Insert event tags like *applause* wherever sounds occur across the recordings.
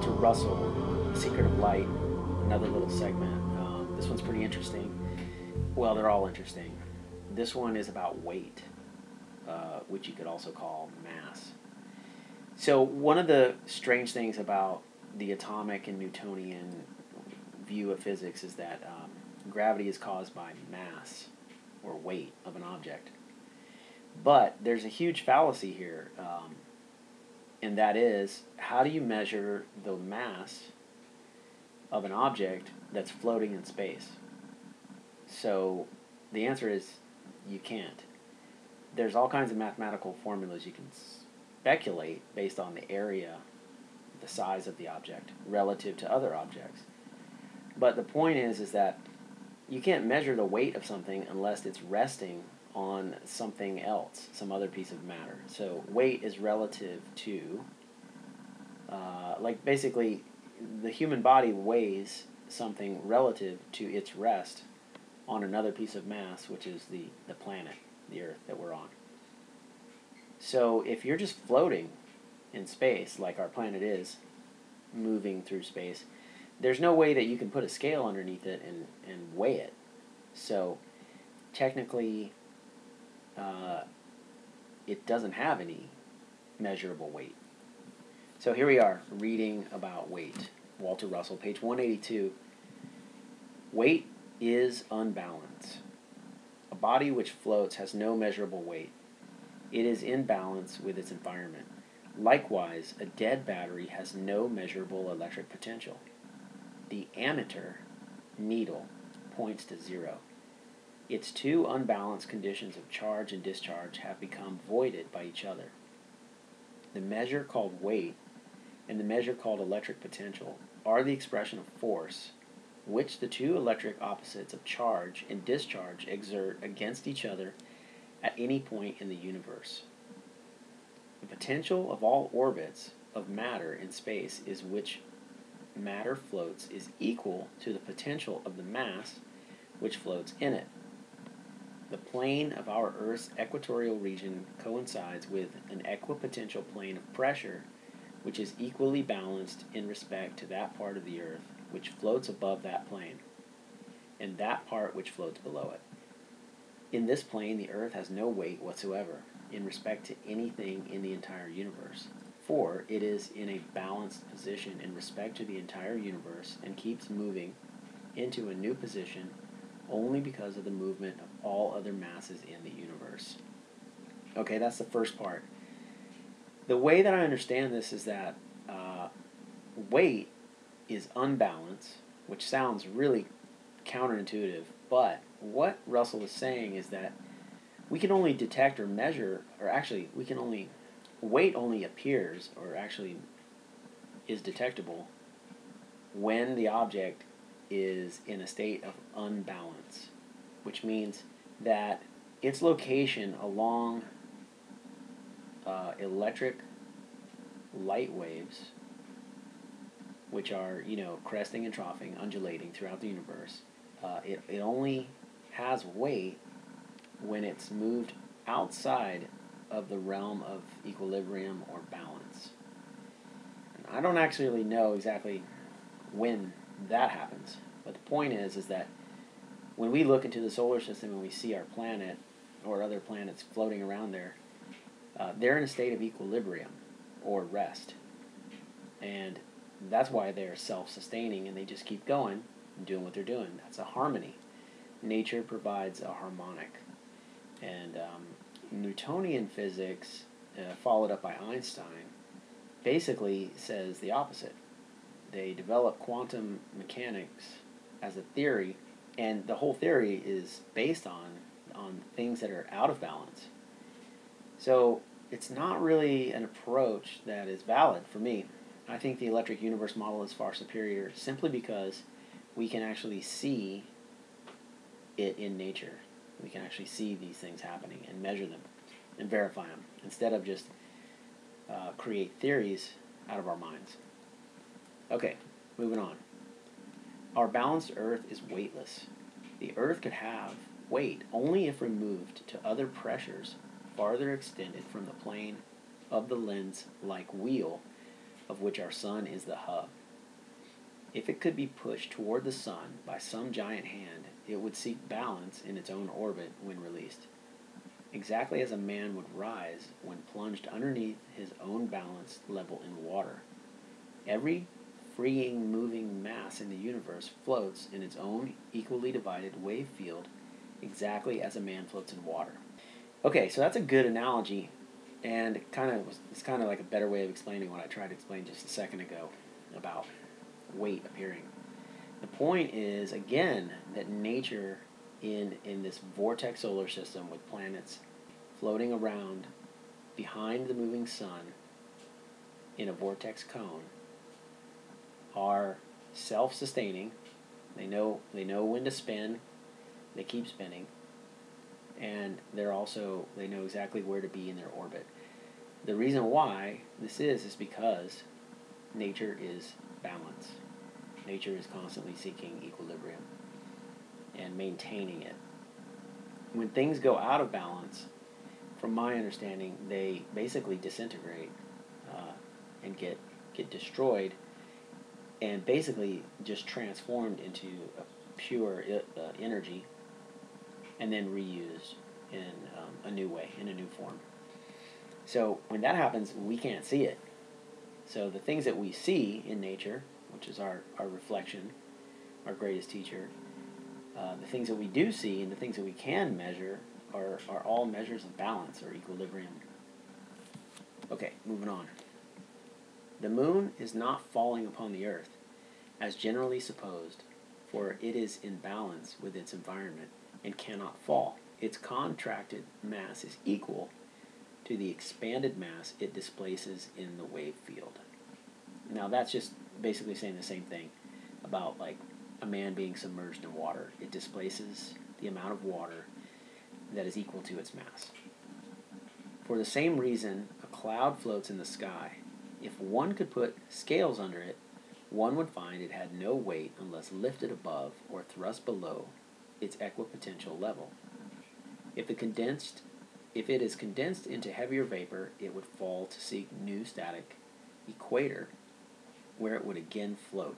Russell, Secret of Light, another little segment. Um, this one's pretty interesting. Well, they're all interesting. This one is about weight, uh, which you could also call mass. So, one of the strange things about the atomic and Newtonian view of physics is that um, gravity is caused by mass or weight of an object. But there's a huge fallacy here, um, and that is how do you measure the mass of an object that's floating in space? So the answer is you can't. There's all kinds of mathematical formulas you can speculate based on the area, the size of the object relative to other objects. But the point is is that you can't measure the weight of something unless it's resting on something else, some other piece of matter. So weight is relative to, uh, like basically, the human body weighs something relative to its rest on another piece of mass, which is the, the planet, the Earth that we're on. So if you're just floating in space, like our planet is, moving through space, there's no way that you can put a scale underneath it and, and weigh it. So technically, uh, it doesn't have any measurable weight. So here we are reading about weight. Walter Russell, page 182. Weight is unbalance. A body which floats has no measurable weight. It is in balance with its environment. Likewise, a dead battery has no measurable electric potential the ammeter needle points to zero. Its two unbalanced conditions of charge and discharge have become voided by each other. The measure called weight and the measure called electric potential are the expression of force which the two electric opposites of charge and discharge exert against each other at any point in the universe. The potential of all orbits of matter in space is which matter floats is equal to the potential of the mass which floats in it. The plane of our Earth's equatorial region coincides with an equipotential plane of pressure which is equally balanced in respect to that part of the Earth which floats above that plane and that part which floats below it. In this plane, the Earth has no weight whatsoever in respect to anything in the entire universe. For it is in a balanced position in respect to the entire universe and keeps moving into a new position only because of the movement of all other masses in the universe. Okay, that's the first part. The way that I understand this is that uh, weight is unbalanced, which sounds really counterintuitive, but what Russell is saying is that we can only detect or measure, or actually, we can only weight only appears or actually is detectable when the object is in a state of unbalance, which means that its location along uh, electric light waves, which are, you know, cresting and troughing, undulating throughout the universe, uh, it, it only has weight when it's moved outside of the realm of equilibrium or balance. And I don't actually know exactly when that happens, but the point is is that when we look into the solar system and we see our planet or other planets floating around there, uh, they're in a state of equilibrium or rest. And that's why they're self sustaining and they just keep going and doing what they're doing. That's a harmony. Nature provides a harmonic. And um, Newtonian physics, uh, followed up by Einstein, basically says the opposite. They develop quantum mechanics as a theory, and the whole theory is based on on things that are out of balance. So it's not really an approach that is valid for me. I think the electric universe model is far superior simply because we can actually see it in nature we can actually see these things happening and measure them and verify them instead of just uh, create theories out of our minds. Okay, moving on. Our balanced Earth is weightless. The Earth could have weight only if removed to other pressures farther extended from the plane of the lens like wheel of which our sun is the hub. If it could be pushed toward the sun by some giant hand, it would seek balance in its own orbit when released. Exactly as a man would rise when plunged underneath his own balance level in water. Every freeing moving mass in the universe floats in its own equally divided wave field exactly as a man floats in water. Okay, so that's a good analogy and kind of it's kind of like a better way of explaining what I tried to explain just a second ago about weight appearing. The point is again that nature in in this vortex solar system with planets floating around behind the moving sun in a vortex cone are self-sustaining. They know they know when to spin. They keep spinning and they're also they know exactly where to be in their orbit. The reason why this is is because nature is balance. Nature is constantly seeking equilibrium and maintaining it. When things go out of balance, from my understanding, they basically disintegrate uh, and get get destroyed, and basically just transformed into a pure uh, energy and then reused in um, a new way, in a new form. So when that happens, we can't see it. So the things that we see in nature, which is our, our reflection, our greatest teacher, uh, the things that we do see and the things that we can measure are, are all measures of balance or equilibrium. Okay, moving on. The moon is not falling upon the earth, as generally supposed, for it is in balance with its environment and cannot fall. Its contracted mass is equal to the expanded mass it displaces in the wave field. Now that's just basically saying the same thing about like a man being submerged in water. It displaces the amount of water that is equal to its mass. For the same reason, a cloud floats in the sky. If one could put scales under it, one would find it had no weight unless lifted above or thrust below its equipotential level. If it condensed if it is condensed into heavier vapor, it would fall to seek new static equator where it would again float.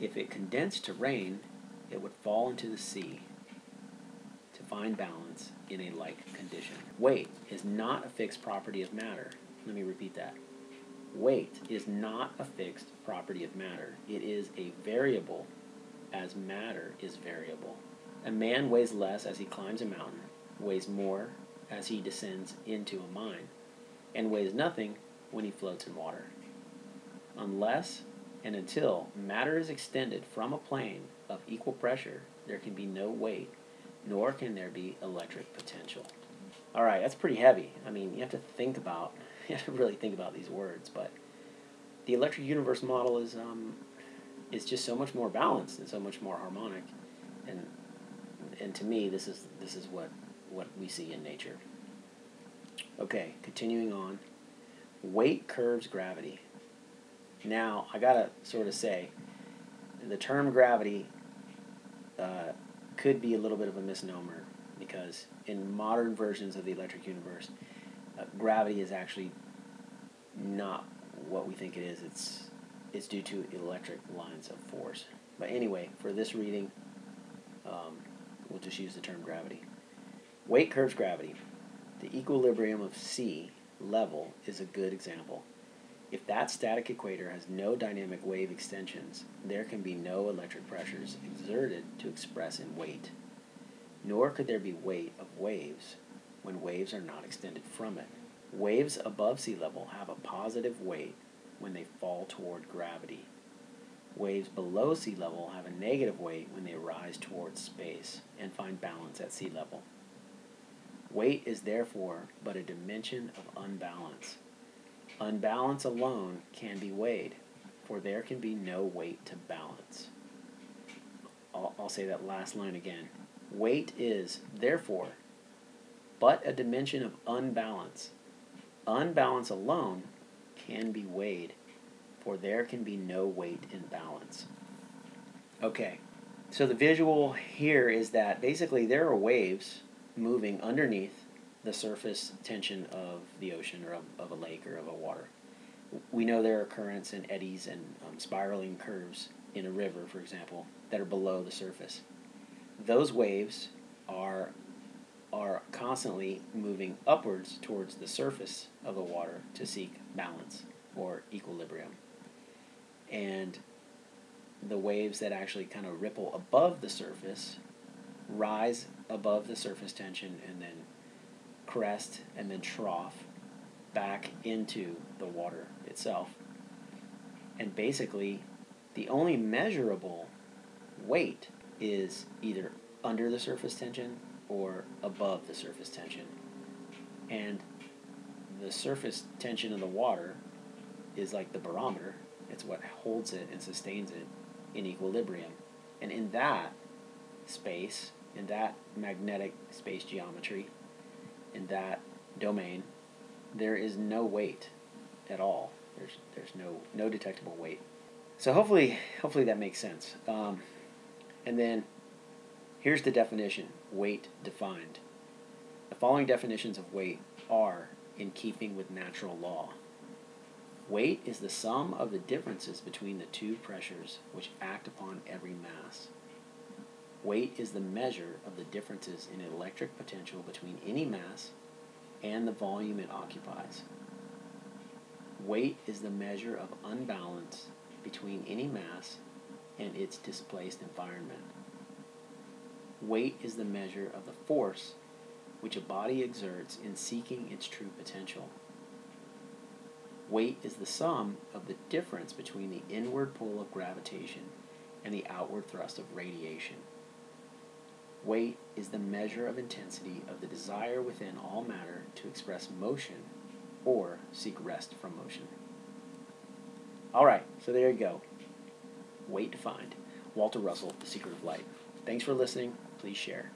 If it condensed to rain, it would fall into the sea to find balance in a like condition. Weight is not a fixed property of matter. Let me repeat that. Weight is not a fixed property of matter. It is a variable as matter is variable. A man weighs less as he climbs a mountain, weighs more as he descends into a mine, and weighs nothing when he floats in water. Unless and until matter is extended from a plane of equal pressure, there can be no weight, nor can there be electric potential. All right, that's pretty heavy. I mean, you have to think about, *laughs* really think about these words, but the electric universe model is um, is just so much more balanced and so much more harmonic, and and to me, this is this is what what we see in nature. Okay, continuing on. Weight curves gravity. Now, I gotta sort of say, the term gravity uh, could be a little bit of a misnomer because in modern versions of the electric universe, uh, gravity is actually not what we think it is. It's it's due to electric lines of force. But anyway, for this reading, um, we'll just use the term gravity. Weight curves gravity. The equilibrium of sea level is a good example. If that static equator has no dynamic wave extensions, there can be no electric pressures exerted to express in weight. Nor could there be weight of waves when waves are not extended from it. Waves above sea level have a positive weight when they fall toward gravity. Waves below sea level have a negative weight when they rise towards space and find balance at sea level. Weight is therefore but a dimension of unbalance. Unbalance alone can be weighed, for there can be no weight to balance. I'll, I'll say that last line again. Weight is, therefore, but a dimension of unbalance. Unbalance alone can be weighed, for there can be no weight in balance. Okay, so the visual here is that basically there are waves moving underneath the surface tension of the ocean or of, of a lake or of a water. we know there are currents and eddies and um, spiraling curves in a river, for example, that are below the surface. Those waves are are constantly moving upwards towards the surface of the water to seek balance or equilibrium. And the waves that actually kind of ripple above the surface rise above the surface tension and then crest and then trough back into the water itself. And basically, the only measurable weight is either under the surface tension or above the surface tension. And the surface tension of the water is like the barometer, it's what holds it and sustains it in equilibrium. And in that space, in that magnetic space geometry, in that domain, there is no weight at all. There's there's no no detectable weight. So hopefully hopefully that makes sense. Um, and then here's the definition: weight defined. The following definitions of weight are in keeping with natural law. Weight is the sum of the differences between the two pressures which act upon every mass. Weight is the measure of the differences in electric potential between any mass and the volume it occupies. Weight is the measure of unbalance between any mass and its displaced environment. Weight is the measure of the force which a body exerts in seeking its true potential. Weight is the sum of the difference between the inward pull of gravitation and the outward thrust of radiation. Weight is the measure of intensity of the desire within all matter to express motion or seek rest from motion. All right, so there you go. Weight defined. Walter Russell, The Secret of Light. Thanks for listening. Please share.